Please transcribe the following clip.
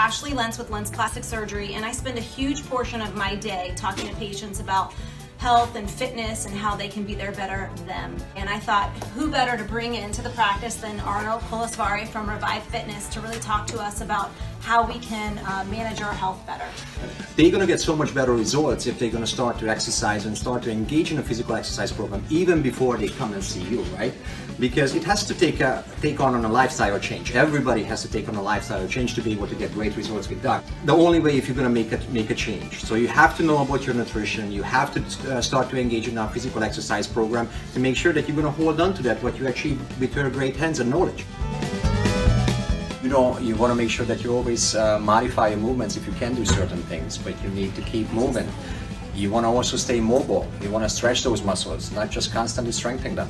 Ashley Lentz with Lentz Plastic Surgery, and I spend a huge portion of my day talking to patients about health and fitness and how they can be their better them. And I thought, who better to bring into the practice than Arnold Kolozsvári from Revive Fitness to really talk to us about how we can uh, manage our health better. They're going to get so much better results if they're going to start to exercise and start to engage in a physical exercise program even before they come and see you, right? Because it has to take a, take on on a lifestyle change. Everybody has to take on a lifestyle change to be able to get great results with that. The only way if you're going to make it make a change. So you have to know about your nutrition. You have to uh, start to engage in a physical exercise program to make sure that you're going to hold on to that what you achieve with your great hands and knowledge. You know, you want to make sure that you always uh, modify your movements if you can do certain things, but you need to keep moving. You want to also stay mobile. You want to stretch those muscles, not just constantly strengthening them.